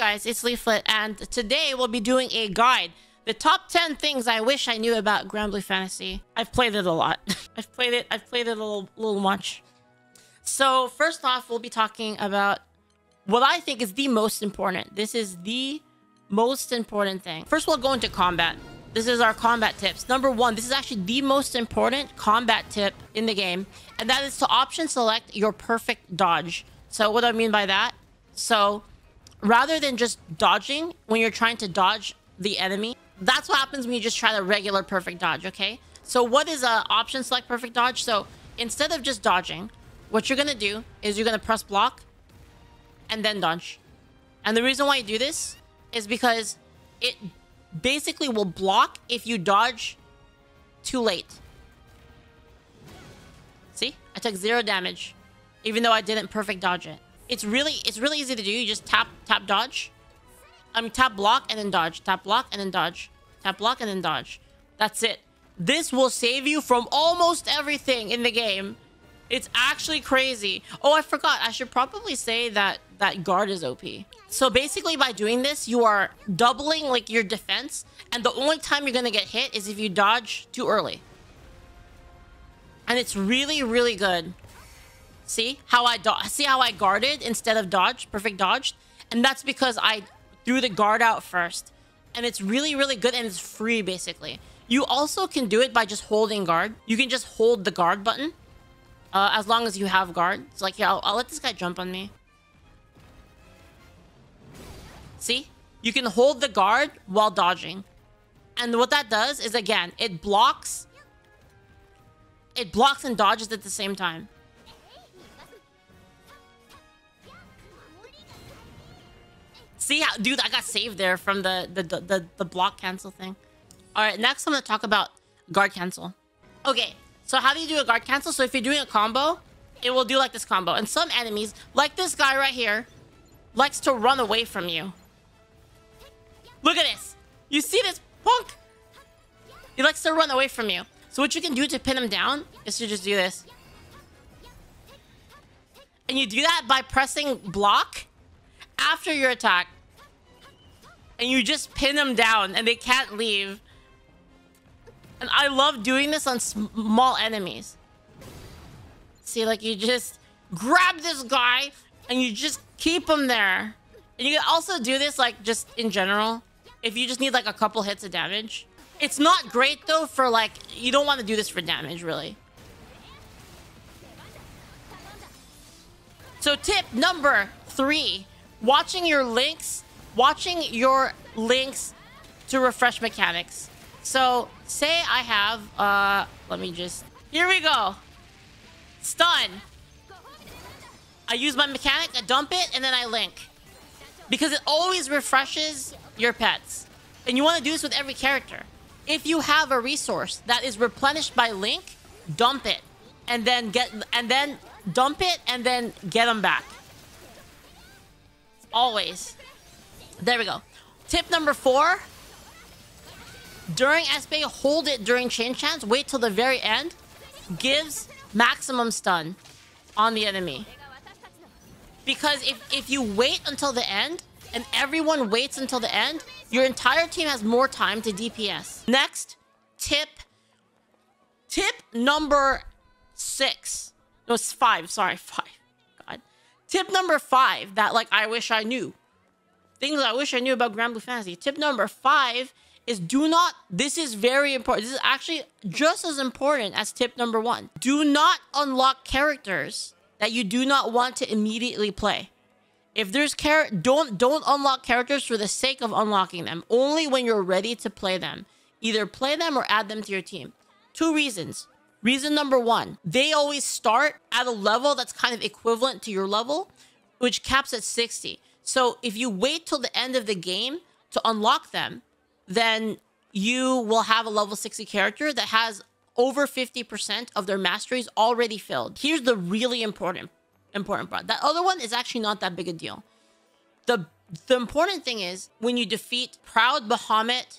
guys, it's Leaflit, and today we'll be doing a guide. The top 10 things I wish I knew about Granblue Fantasy. I've played it a lot. I've played it, I've played it a little, little much. So first off, we'll be talking about what I think is the most important. This is the most important thing. First, we'll go into combat. This is our combat tips. Number one, this is actually the most important combat tip in the game, and that is to option select your perfect dodge. So what do I mean by that? So rather than just dodging when you're trying to dodge the enemy, that's what happens when you just try the regular perfect dodge, okay? So what is a option select perfect dodge? So instead of just dodging, what you're gonna do is you're gonna press block and then dodge. And the reason why you do this is because it basically will block if you dodge too late. See? I took zero damage, even though I didn't perfect dodge it. It's really it's really easy to do. You just tap tap dodge. I mean tap block and then dodge. Tap block and then dodge. Tap block and then dodge. That's it. This will save you from almost everything in the game. It's actually crazy. Oh, I forgot. I should probably say that that guard is OP. So basically by doing this, you are doubling like your defense. And the only time you're going to get hit is if you dodge too early. And it's really, really good. See how I see how I guarded instead of dodge, perfect dodged, and that's because I threw the guard out first. And it's really, really good and it's free basically. You also can do it by just holding guard. You can just hold the guard button uh, as long as you have guard. It's like, yeah, I'll, I'll let this guy jump on me. See? You can hold the guard while dodging. And what that does is, again, it blocks... It blocks and dodges at the same time. See how, dude, I got saved there from the, the, the, the, the block cancel thing. All right, next I'm to talk about guard cancel. Okay, so how do you do a guard cancel? So if you're doing a combo, it will do like this combo. And some enemies, like this guy right here, likes to run away from you. Look at this. You see this punk? He likes to run away from you. So what you can do to pin him down is to just do this. And you do that by pressing block after your attack. And you just pin them down and they can't leave. And I love doing this on small enemies. See, like you just grab this guy and you just keep him there. And you can also do this like just in general. If you just need like a couple hits of damage. It's not great though for like, you don't want to do this for damage really. So tip number three watching your links, watching your links to refresh mechanics. So say I have, uh, let me just, here we go. Stun. I use my mechanic, I dump it, and then I link. Because it always refreshes your pets. And you want to do this with every character. If you have a resource that is replenished by link, dump it. And then get, and then dump it and then get them back. Always. There we go. Tip number four. During SBA, hold it during chain chance. Wait till the very end. Gives maximum stun on the enemy. Because if, if you wait until the end, and everyone waits until the end, your entire team has more time to DPS. Next, tip. Tip number six. No, it's five. Sorry, five. God. Tip number five that like I wish I knew. Things I wish I knew about Granblue Fantasy. Tip number five is do not, this is very important. This is actually just as important as tip number one. Do not unlock characters that you do not want to immediately play. If there's char don't don't unlock characters for the sake of unlocking them. Only when you're ready to play them. Either play them or add them to your team. Two reasons. Reason number one, they always start at a level that's kind of equivalent to your level, which caps at 60. So if you wait till the end of the game to unlock them, then you will have a level 60 character that has over 50% of their masteries already filled. Here's the really important important part. That other one is actually not that big a deal. The the important thing is when you defeat Proud Bahamut,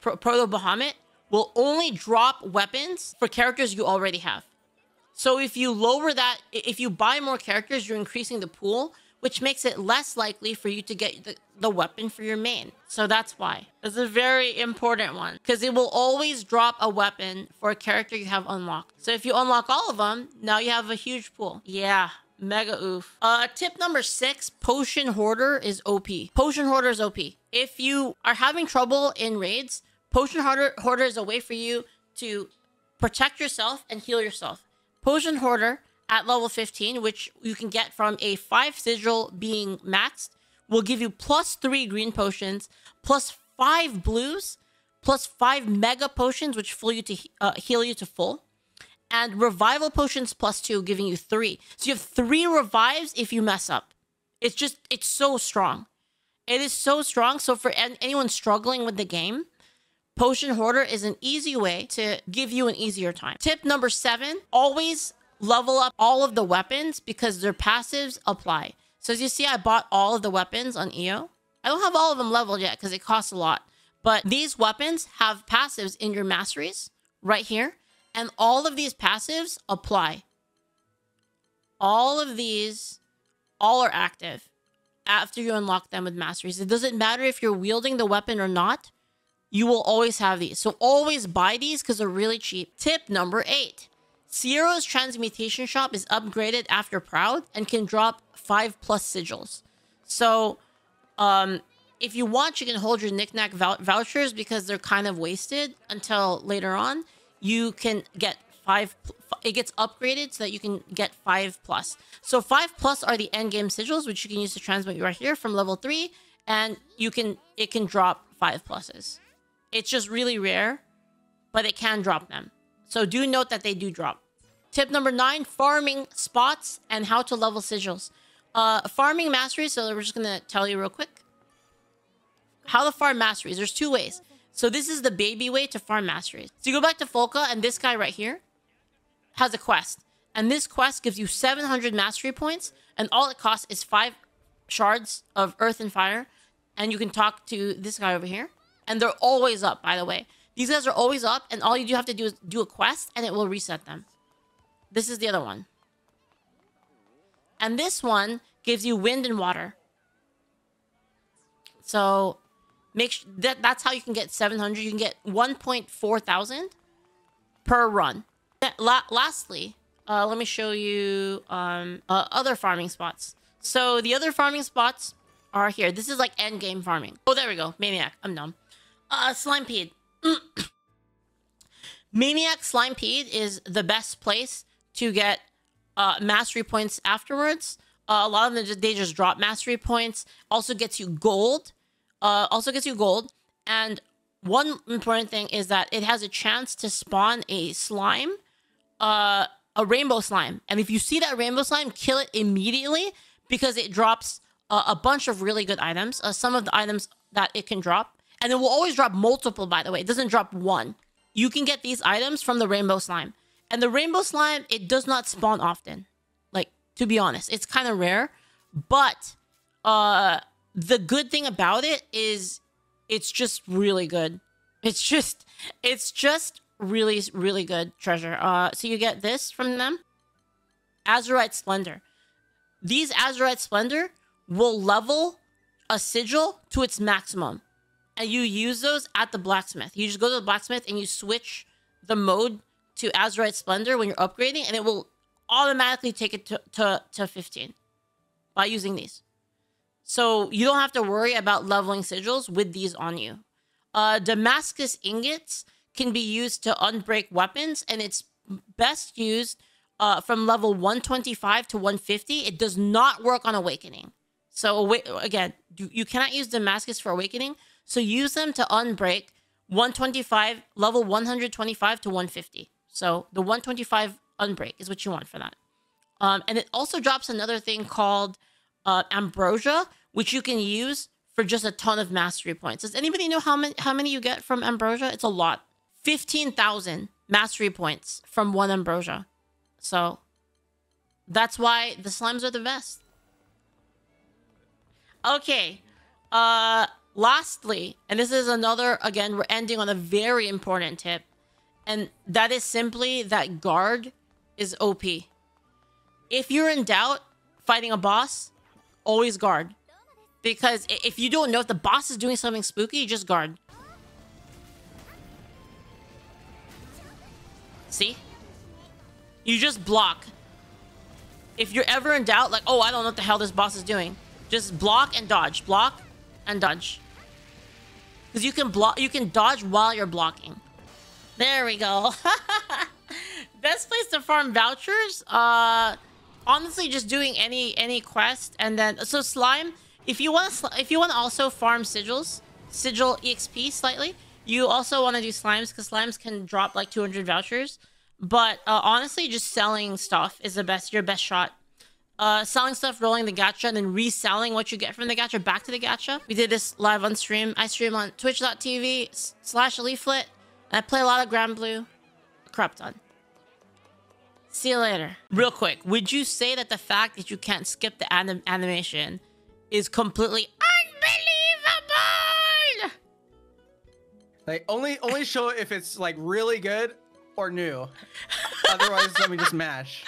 Pro Proto Bahamut, will only drop weapons for characters you already have. So if you lower that, if you buy more characters, you're increasing the pool, which makes it less likely for you to get the, the weapon for your main. So that's why. It's a very important one because it will always drop a weapon for a character you have unlocked. So if you unlock all of them, now you have a huge pool. Yeah, Mega oof. Uh, tip number six, Potion Hoarder is OP. Potion Hoarder is OP. If you are having trouble in raids, Potion Hoarder, Hoarder is a way for you to protect yourself and heal yourself. Potion Hoarder at level 15, which you can get from a 5 sigil being maxed, will give you plus 3 green potions, plus 5 blues, plus 5 mega potions, which you to uh, heal you to full, and revival potions plus 2, giving you 3. So you have 3 revives if you mess up. It's just, it's so strong. It is so strong. So for anyone struggling with the game, Potion Hoarder is an easy way to give you an easier time. Tip number seven, always level up all of the weapons because their passives apply. So as you see, I bought all of the weapons on EO. I don't have all of them leveled yet because it costs a lot. But these weapons have passives in your masteries right here. And all of these passives apply. All of these, all are active after you unlock them with masteries. It doesn't matter if you're wielding the weapon or not. You will always have these. So always buy these because they're really cheap. Tip number eight. Siero's transmutation shop is upgraded after Proud and can drop 5 plus sigils. So, um, if you want, you can hold your knickknack vouchers because they're kind of wasted until later on. You can get 5... It gets upgraded so that you can get 5 plus. So 5 plus are the end game sigils, which you can use to transmute right here from level 3. And you can it can drop 5 pluses. It's just really rare, but it can drop them. So do note that they do drop. Tip number nine, farming spots and how to level sigils. Uh, farming masteries, so we're just going to tell you real quick. How to farm masteries. There's two ways. So this is the baby way to farm masteries. So you go back to Folca, and this guy right here has a quest. And this quest gives you 700 mastery points, and all it costs is five shards of earth and fire. And you can talk to this guy over here. And they're always up, by the way. These guys are always up, and all you do have to do is do a quest, and it will reset them. This is the other one. And this one gives you wind and water. So make sure that that's how you can get 700. You can get 1.4 thousand per run. La lastly, uh, let me show you um, uh, other farming spots. So the other farming spots are here. This is like end game farming. Oh, there we go. Maniac. I'm dumb. Uh, Slimepede. Maniac Slimepede is the best place to get uh, mastery points afterwards. Uh, a lot of them just, they just drop mastery points. Also gets you gold. Uh, also gets you gold. And one important thing is that it has a chance to spawn a slime, uh, a rainbow slime. And if you see that rainbow slime, kill it immediately because it drops uh, a bunch of really good items. Uh, some of the items that it can drop. And it will always drop multiple, by the way. It doesn't drop one. You can get these items from the rainbow slime. And the rainbow slime, it does not spawn often. Like, to be honest, it's kind of rare. But uh the good thing about it is it's just really good. It's just it's just really really good treasure. Uh so you get this from them. Azurite Splendor. These Azurite Splendor will level a sigil to its maximum. And you use those at the blacksmith. You just go to the blacksmith and you switch the mode to Azurite Splendor when you're upgrading, and it will automatically take it to, to, to 15 by using these. So you don't have to worry about leveling sigils with these on you. Uh, Damascus ingots can be used to unbreak weapons, and it's best used uh, from level 125 to 150. It does not work on Awakening. So again, you, cannot use Damascus for Awakening. So use them to unbreak 125, level 125 to 150. So the 125 unbreak is what you want for that. Um, and it also drops another thing called uh, Ambrosia, which you can use for just a ton of mastery points. Does anybody know how many how many you get from Ambrosia? It's a lot. 15,000 mastery points from one Ambrosia. So that's why the slimes are the best. Okay. Uh lastly, and this is another again, we're ending on a very important tip. And that is simply that guard is OP. If you're in doubt fighting a boss, always guard. Because if you don't know if the boss is doing something spooky, just guard. See? You just block. If you're ever in doubt, like, oh, I don't know what the hell this boss is doing, just block and dodge. Block and dodge. Because you can block, you can dodge while you're blocking. There we go. Best place to farm vouchers? Uh, honestly, just doing any any quest and then so slime. If you want to, if you want to also farm sigils, sigil exp slightly, you also want to do slimes because slimes can drop like 200 vouchers. But uh, honestly, just selling stuff is the best your best shot. Uh, selling stuff, rolling the gacha, and then reselling what you get from the gacha back to the gacha. We did this live on stream. I stream on twitch.tv slash leaflit. And I play a lot of Granblue. Corrupton. See you later. Real quick, would you say that the fact that you can't skip the anim animation is completely unbelievable? Like only only show if it's like really good or new. Otherwise, let me just mash.